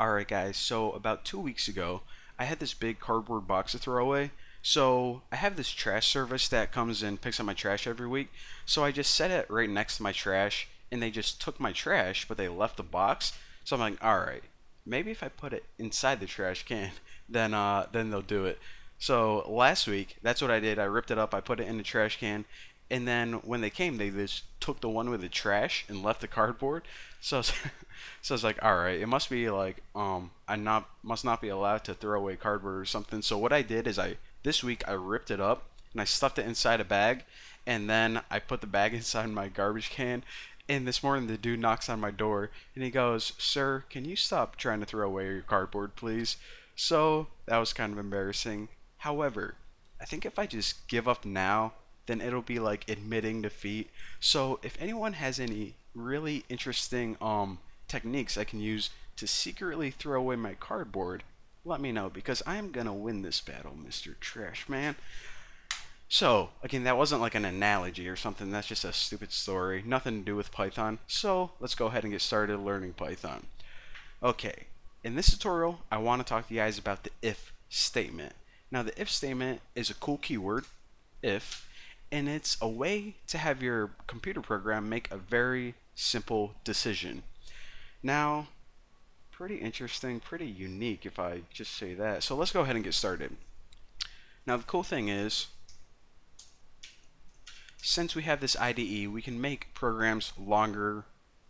Alright guys, so about two weeks ago, I had this big cardboard box to throw away. So I have this trash service that comes and picks up my trash every week. So I just set it right next to my trash and they just took my trash, but they left the box. So I'm like, alright, maybe if I put it inside the trash can, then uh then they'll do it. So last week, that's what I did. I ripped it up, I put it in the trash can, and then when they came, they just took the one with the trash and left the cardboard. So, so it's like, all right, it must be like, um, I not must not be allowed to throw away cardboard or something. So what I did is I this week I ripped it up and I stuffed it inside a bag, and then I put the bag inside my garbage can. And this morning the dude knocks on my door and he goes, "Sir, can you stop trying to throw away your cardboard, please?" So that was kind of embarrassing. However, I think if I just give up now then it'll be like admitting defeat. So if anyone has any really interesting um techniques I can use to secretly throw away my cardboard, let me know because I am gonna win this battle, Mr. Trash Man. So, again, that wasn't like an analogy or something, that's just a stupid story. Nothing to do with Python. So, let's go ahead and get started learning Python. Okay, in this tutorial, I want to talk to you guys about the if statement. Now, the if statement is a cool keyword, if, and it's a way to have your computer program make a very simple decision. Now, pretty interesting, pretty unique if I just say that. So let's go ahead and get started. Now the cool thing is, since we have this IDE, we can make programs longer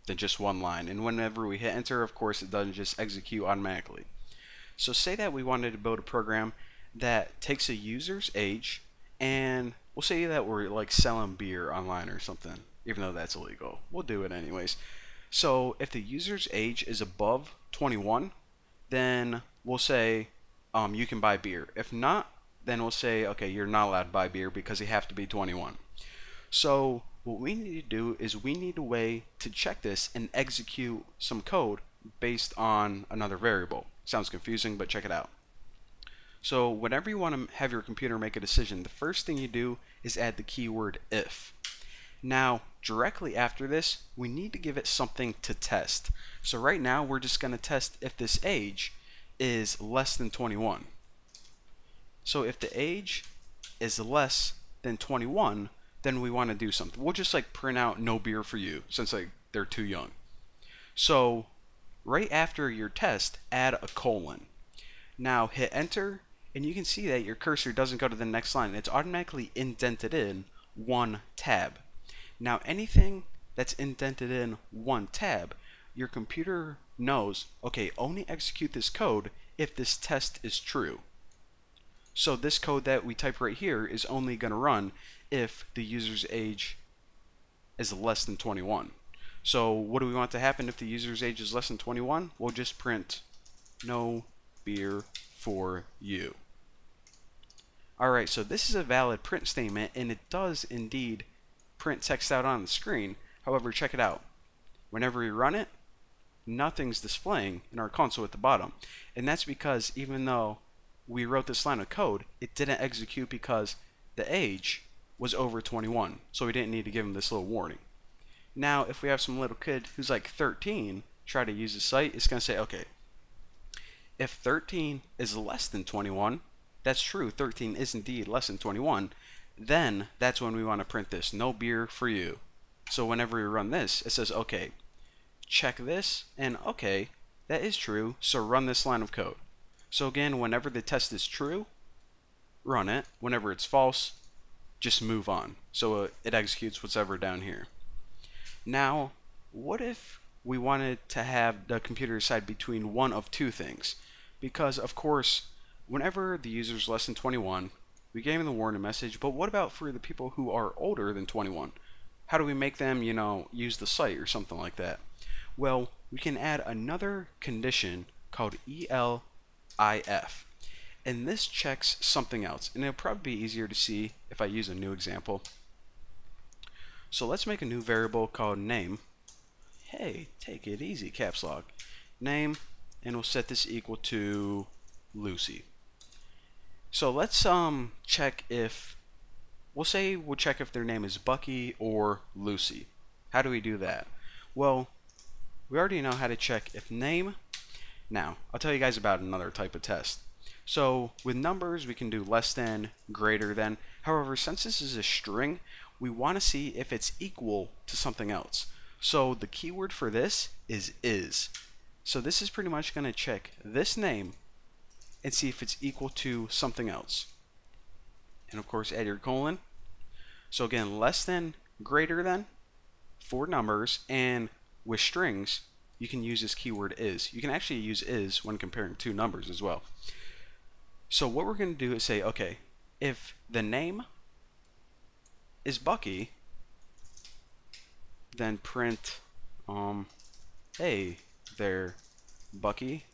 than just one line. And whenever we hit enter, of course, it doesn't just execute automatically. So say that we wanted to build a program that takes a user's age and we'll say that we're like selling beer online or something, even though that's illegal. We'll do it anyways. So if the user's age is above 21, then we'll say um, you can buy beer. If not, then we'll say, okay, you're not allowed to buy beer because you have to be 21. So what we need to do is we need a way to check this and execute some code based on another variable. Sounds confusing, but check it out. So whenever you want to have your computer make a decision, the first thing you do is add the keyword if. Now, directly after this, we need to give it something to test. So right now, we're just going to test if this age is less than 21. So if the age is less than 21, then we want to do something. We'll just like print out no beer for you since like they're too young. So right after your test, add a colon. Now hit enter and you can see that your cursor doesn't go to the next line. It's automatically indented in one tab. Now anything that's indented in one tab, your computer knows, okay, only execute this code if this test is true. So this code that we type right here is only going to run if the user's age is less than 21. So what do we want to happen if the user's age is less than 21? We'll just print no beer for you. Alright, so this is a valid print statement, and it does indeed print text out on the screen. However, check it out. Whenever we run it, nothing's displaying in our console at the bottom. And that's because even though we wrote this line of code, it didn't execute because the age was over 21. So we didn't need to give him this little warning. Now, if we have some little kid who's like 13 try to use the site, it's going to say, okay, if 13 is less than 21, that's true, 13 is indeed less than 21, then that's when we want to print this, no beer for you. So whenever we run this, it says, okay, check this, and okay, that is true, so run this line of code. So again, whenever the test is true, run it. Whenever it's false, just move on. So uh, it executes whatever down here. Now, what if we wanted to have the computer decide between one of two things? Because, of course, whenever the user is less than 21, we gave them the warning message, but what about for the people who are older than 21? How do we make them, you know, use the site or something like that? Well, we can add another condition called ELIF. And this checks something else, and it'll probably be easier to see if I use a new example. So let's make a new variable called name. Hey, take it easy, caps lock. Name, and we'll set this equal to Lucy. So let's um check if we'll say we'll check if their name is Bucky or Lucy. How do we do that? Well, we already know how to check if name Now, I'll tell you guys about another type of test. So with numbers, we can do less than, greater than. However, since this is a string, we want to see if it's equal to something else. So the keyword for this is is. So this is pretty much going to check this name and see if it's equal to something else. And of course, add your colon. So again, less than, greater than, for numbers, and with strings, you can use this keyword is. You can actually use is when comparing two numbers as well. So what we're going to do is say, okay, if the name is Bucky, then print, um, hey there, Bucky.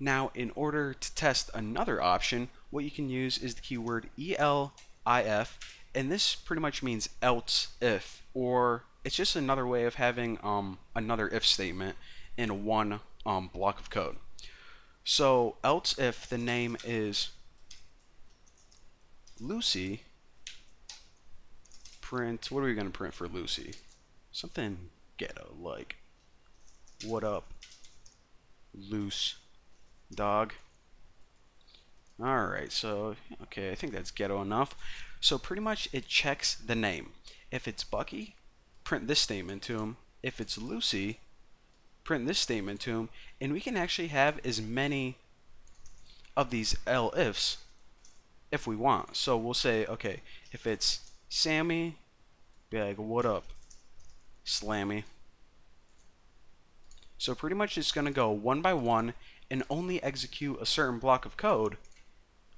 Now, in order to test another option, what you can use is the keyword ELIF, and this pretty much means else if, or it's just another way of having um, another if statement in one um, block of code. So else if the name is Lucy, print, what are we going to print for Lucy? Something ghetto, like, what up, loose dog? Alright, so, okay, I think that's ghetto enough. So pretty much it checks the name. If it's Bucky, print this statement to him. If it's Lucy, print this statement to him, and we can actually have as many of these L-ifs if we want. So we'll say, okay, if it's Sammy, be like, what up, Slammy. So pretty much it's going to go one by one and only execute a certain block of code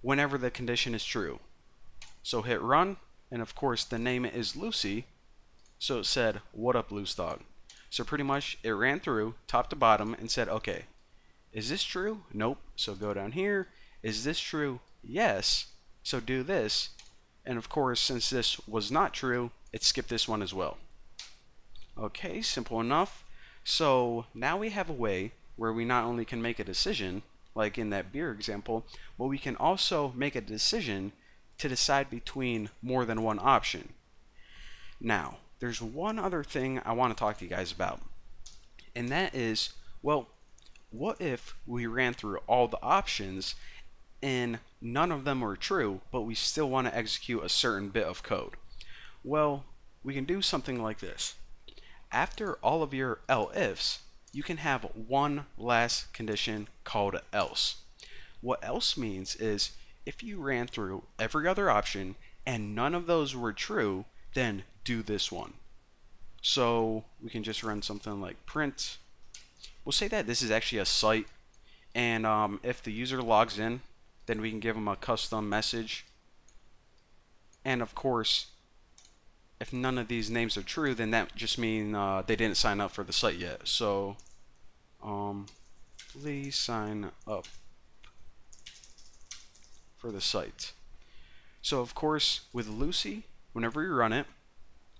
whenever the condition is true. So hit run, and of course the name is Lucy, so it said, what up, loose dog. So pretty much it ran through top to bottom and said, okay, is this true? Nope. So go down here. Is this true? Yes. So do this. And of course, since this was not true, it skipped this one as well. Okay, simple enough. So now we have a way where we not only can make a decision, like in that beer example, but we can also make a decision to decide between more than one option. Now, there's one other thing I want to talk to you guys about, and that is, well, what if we ran through all the options and none of them were true, but we still want to execute a certain bit of code? Well, we can do something like this. After all of your elifs, you can have one last condition called else. What else means is if you ran through every other option and none of those were true, then do this one. So we can just run something like print. We'll say that this is actually a site, and um, if the user logs in, then we can give them a custom message. And of course, if none of these names are true, then that just means uh, they didn't sign up for the site yet. So, um, please sign up for the site. So of course, with Lucy, whenever you run it,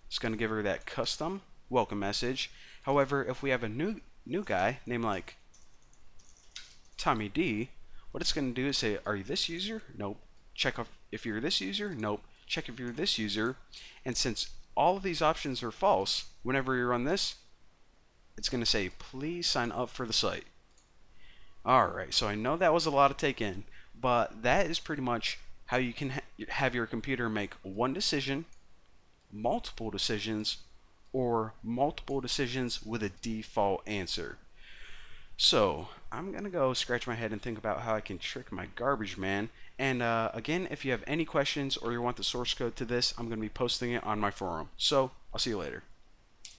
it's going to give her that custom welcome message. However, if we have a new new guy named like Tommy D, what it's going to do is say, are you this user? Nope. Check if you're this user? Nope. Check if you're this user. And since all of these options are false, whenever you run this, it's going to say, please sign up for the site. Alright, so I know that was a lot to take in, but that is pretty much how you can ha have your computer make one decision multiple decisions, or multiple decisions with a default answer. So, I'm to go scratch my head and think about how I can trick my garbage man. And uh, again, if you have any questions or you want the source code to this, I'm to be posting it on my forum. So, I'll see you later.